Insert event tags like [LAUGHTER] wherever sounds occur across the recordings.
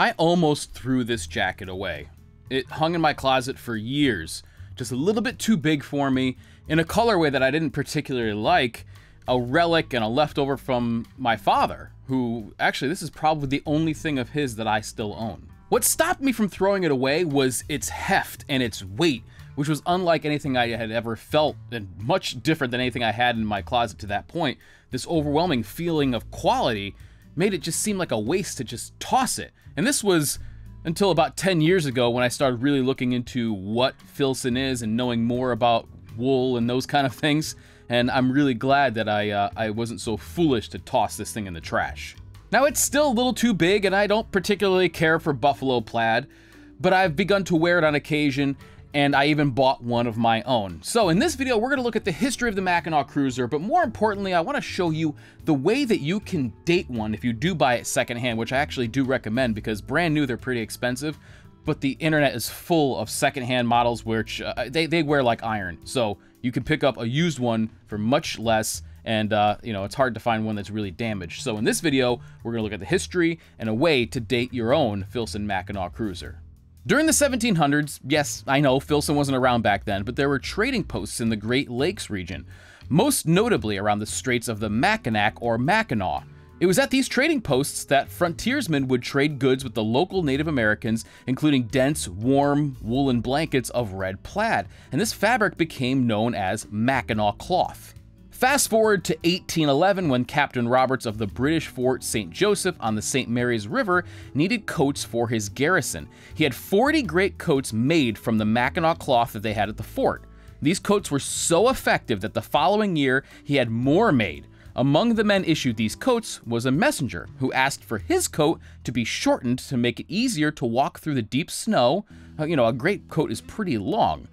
I almost threw this jacket away. It hung in my closet for years, just a little bit too big for me, in a colorway that I didn't particularly like, a relic and a leftover from my father, who actually, this is probably the only thing of his that I still own. What stopped me from throwing it away was its heft and its weight, which was unlike anything I had ever felt and much different than anything I had in my closet to that point. This overwhelming feeling of quality made it just seem like a waste to just toss it. And this was until about 10 years ago when I started really looking into what Filson is and knowing more about wool and those kind of things. And I'm really glad that I, uh, I wasn't so foolish to toss this thing in the trash. Now it's still a little too big and I don't particularly care for buffalo plaid, but I've begun to wear it on occasion and I even bought one of my own. So in this video, we're gonna look at the history of the Mackinaw Cruiser, but more importantly, I wanna show you the way that you can date one if you do buy it secondhand, which I actually do recommend because brand new, they're pretty expensive, but the internet is full of secondhand models which uh, they, they wear like iron. So you can pick up a used one for much less and uh, you know it's hard to find one that's really damaged. So in this video, we're gonna look at the history and a way to date your own Filson Mackinaw Cruiser. During the 1700s, yes, I know Filson wasn't around back then, but there were trading posts in the Great Lakes region, most notably around the Straits of the Mackinac or Mackinaw. It was at these trading posts that frontiersmen would trade goods with the local Native Americans, including dense, warm, woolen blankets of red plaid, and this fabric became known as Mackinaw cloth. Fast forward to 1811 when Captain Roberts of the British Fort St. Joseph on the St. Mary's River needed coats for his garrison. He had 40 great coats made from the Mackinaw cloth that they had at the fort. These coats were so effective that the following year he had more made. Among the men issued these coats was a messenger who asked for his coat to be shortened to make it easier to walk through the deep snow. Uh, you know, a great coat is pretty long.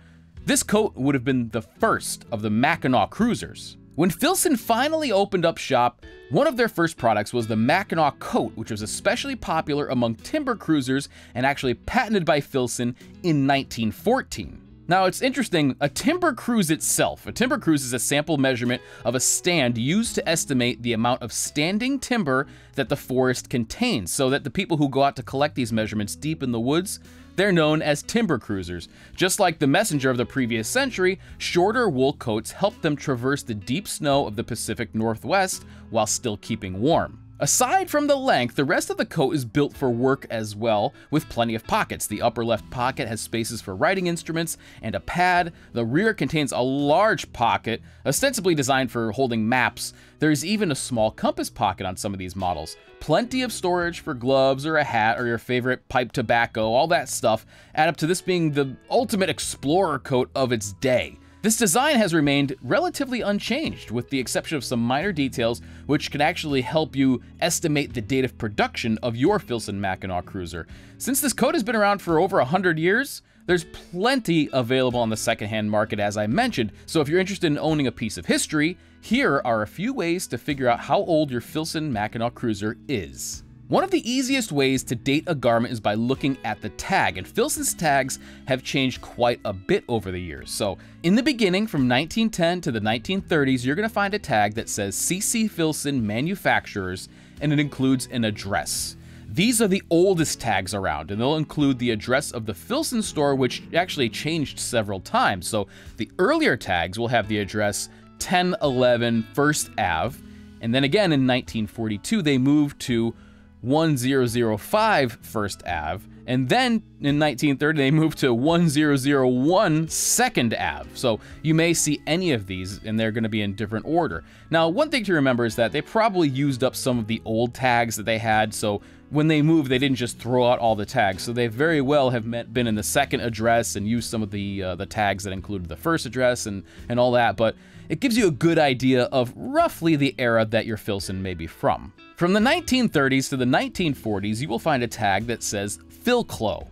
This coat would have been the first of the Mackinaw cruisers. When Filson finally opened up shop, one of their first products was the Mackinaw coat, which was especially popular among timber cruisers and actually patented by Filson in 1914. Now it's interesting, a timber cruise itself, a timber cruise is a sample measurement of a stand used to estimate the amount of standing timber that the forest contains, so that the people who go out to collect these measurements deep in the woods they're known as timber cruisers. Just like the messenger of the previous century, shorter wool coats help them traverse the deep snow of the Pacific Northwest while still keeping warm. Aside from the length, the rest of the coat is built for work as well, with plenty of pockets. The upper left pocket has spaces for writing instruments and a pad. The rear contains a large pocket, ostensibly designed for holding maps. There's even a small compass pocket on some of these models. Plenty of storage for gloves or a hat or your favorite pipe tobacco, all that stuff, add up to this being the ultimate explorer coat of its day. This design has remained relatively unchanged, with the exception of some minor details which can actually help you estimate the date of production of your Filson Mackinaw cruiser. Since this coat has been around for over 100 years, there's plenty available on the secondhand market as I mentioned, so if you're interested in owning a piece of history, here are a few ways to figure out how old your Filson Mackinaw cruiser is. One of the easiest ways to date a garment is by looking at the tag, and Filson's tags have changed quite a bit over the years. So, in the beginning, from 1910 to the 1930s, you're going to find a tag that says CC Filson Manufacturers, and it includes an address. These are the oldest tags around, and they'll include the address of the Filson store, which actually changed several times. So, the earlier tags will have the address 1011 First Ave, and then again in 1942, they moved to 1005 First Ave, and then in 1930 they moved to 1001 Second Ave. So you may see any of these and they're going to be in different order. Now, one thing to remember is that they probably used up some of the old tags that they had, so when they moved, they didn't just throw out all the tags. So they very well have met, been in the second address and used some of the uh, the tags that included the first address and, and all that, but it gives you a good idea of roughly the era that your Filson may be from. From the 1930s to the 1940s, you will find a tag that says Filclo.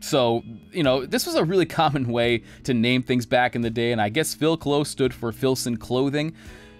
So, you know, this was a really [LAUGHS] common way to name things back in the day, and I guess Filclo stood for Filson Clothing.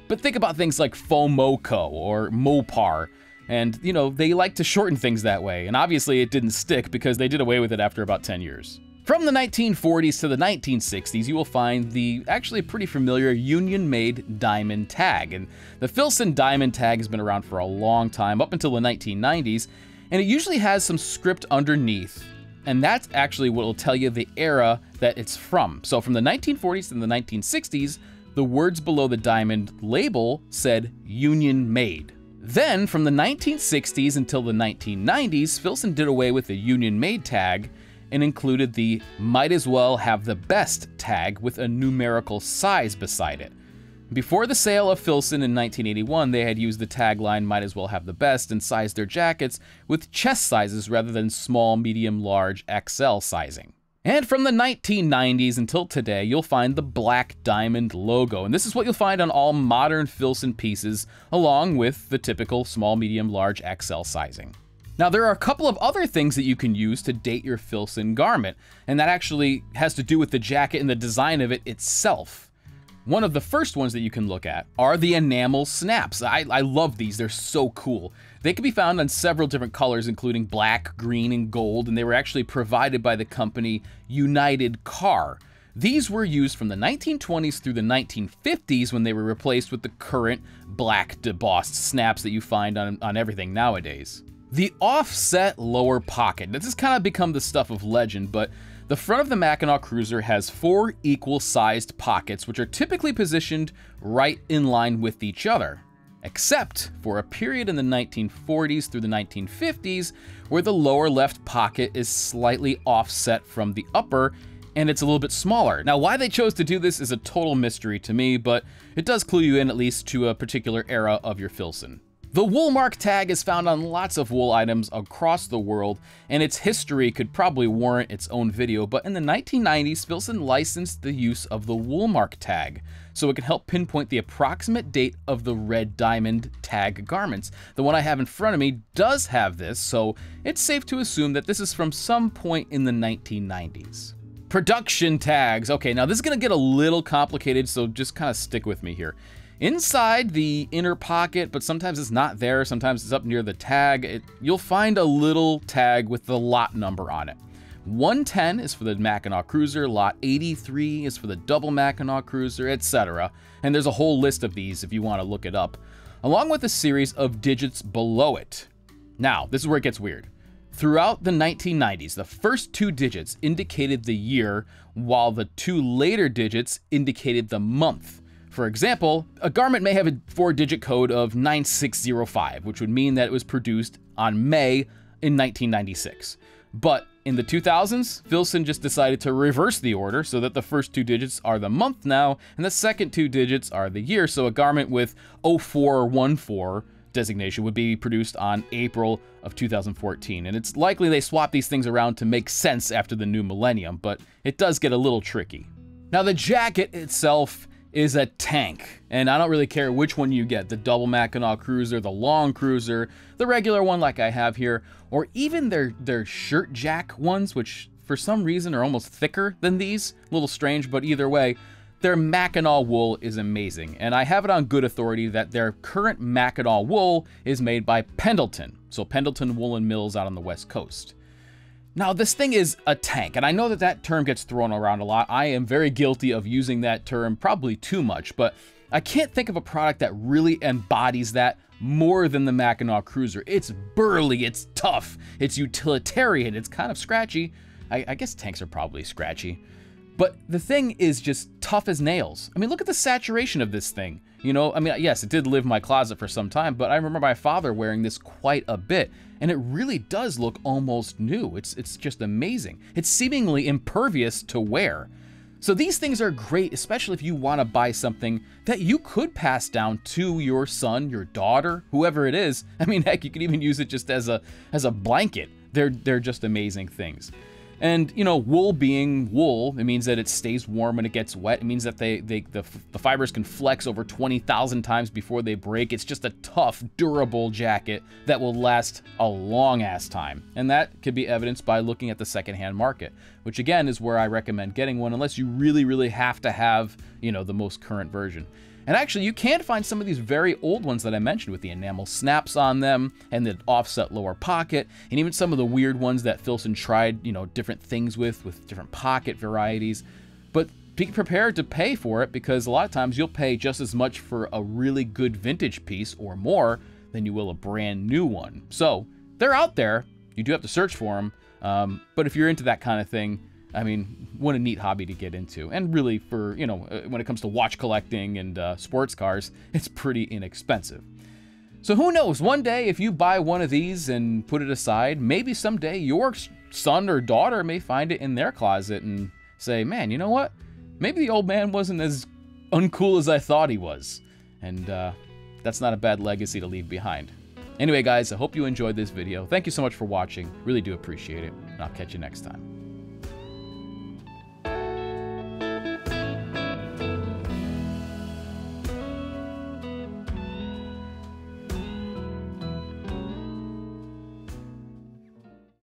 But think about things like Fomoco or Mopar, and, you know, they like to shorten things that way, and obviously it didn't stick because they did away with it after about 10 years. From the 1940s to the 1960s, you will find the actually pretty familiar Union-made diamond tag. And the Filson diamond tag has been around for a long time, up until the 1990s, And it usually has some script underneath, and that's actually what will tell you the era that it's from. So from the 1940s to the 1960s, the words below the diamond label said Union Made. Then, from the 1960s until the 1990s, Filson did away with the Union Made tag and included the Might As Well Have the Best tag with a numerical size beside it. Before the sale of Filson in 1981, they had used the tagline Might As Well Have the Best and sized their jackets with chest sizes rather than small, medium, large, XL sizing. And from the 1990s until today, you'll find the Black Diamond logo. And this is what you'll find on all modern Filson pieces, along with the typical small, medium, large XL sizing. Now, there are a couple of other things that you can use to date your Filson garment, and that actually has to do with the jacket and the design of it itself. One of the first ones that you can look at are the enamel snaps. I, I love these, they're so cool. They can be found on several different colors, including black, green, and gold, and they were actually provided by the company United-Carr. These were used from the 1920s through the 1950s when they were replaced with the current black debossed snaps that you find on, on everything nowadays. The offset lower pocket. This has kind of become the stuff of legend, but the front of the Mackinaw Cruiser has four equal-sized pockets, which are typically positioned right in line with each other, except for a period in the 1940s through the 1950s where the lower left pocket is slightly offset from the upper and it's a little bit smaller. Now, why they chose to do this is a total mystery to me, but it does clue you in at least to a particular era of your Filson. The Woolmark tag is found on lots of wool items across the world, and its history could probably warrant its own video, but in the 1990s, Filson licensed the use of the Woolmark tag, so it could help pinpoint the approximate date of the red diamond tag garments. The one I have in front of me does have this, so it's safe to assume that this is from some point in the 1990s. Production tags. Okay, now this is going to get a little complicated, so just kind of stick with me here. Inside the inner pocket, but sometimes it's not there, sometimes it's up near the tag, it, you'll find a little tag with the lot number on it. 110 is for the Mackinaw Cruiser, lot 83 is for the double Mackinaw Cruiser, etc. And there's a whole list of these if you want to look it up, along with a series of digits below it. Now, this is where it gets weird. Throughout the 1990s, the first two digits indicated the year, while the two later digits indicated the month. For example, a garment may have a four-digit code of 9605, which would mean that it was produced on May in 1996. But in the 2000s, Filson just decided to reverse the order so that the first two digits are the month now, and the second two digits are the year. So a garment with 0414 designation would be produced on April of 2014. And it's likely they swap these things around to make sense after the new millennium, but it does get a little tricky. Now the jacket itself is a tank. And I don't really care which one you get, the double Mackinaw Cruiser, the long cruiser, the regular one like I have here, or even their, their shirt jack ones, which for some reason are almost thicker than these. A little strange, but either way, their Mackinaw wool is amazing. And I have it on good authority that their current Mackinaw wool is made by Pendleton. So Pendleton Woolen Mills out on the West Coast. Now, this thing is a tank, and I know that that term gets thrown around a lot. I am very guilty of using that term probably too much, but I can't think of a product that really embodies that more than the Mackinaw Cruiser. It's burly, it's tough, it's utilitarian, it's kind of scratchy. I, I guess tanks are probably scratchy. But the thing is just tough as nails. I mean, look at the saturation of this thing. You know, I mean, yes, it did live in my closet for some time, but I remember my father wearing this quite a bit, and it really does look almost new. It's, it's just amazing. It's seemingly impervious to wear. So these things are great, especially if you want to buy something that you could pass down to your son, your daughter, whoever it is. I mean, [LAUGHS] heck, you could even use it just as a as a blanket. They're they're just amazing things. And, you know, wool being wool, it means that it stays warm when it gets wet. It means that they, they the, the fibers can flex over 20,000 times before they break. It's just a tough, durable jacket that will last a long ass time. And that could be evidenced by looking at the secondhand market, which again is where I recommend getting one unless you really, really have to have, you know, the most current version. And actually, you can find some of these very old ones that I mentioned with the enamel snaps on them and the offset lower pocket, and even some of the weird ones that Filson tried, you know, different things with, with different pocket varieties. But be prepared to pay for it because a lot of times you'll pay just as much for a really good vintage piece or more than you will a brand new one. So they're out there. You do have to search for them. Um, but if you're into that kind of thing, I mean, what a neat hobby to get into. And really, for, you know, uh, when it comes to watch collecting and uh, sports cars, [LAUGHS] it's pretty inexpensive. So who knows, one day if you buy one of these and put it aside, maybe someday your son or daughter may find it in their closet and say, man, you know what? Maybe the old man wasn't as uncool as I thought he was. And uh, that's not a bad legacy to leave behind. Anyway, guys, I hope you enjoyed this video. Thank you so much for watching. Really do appreciate it. And I'll catch you next time.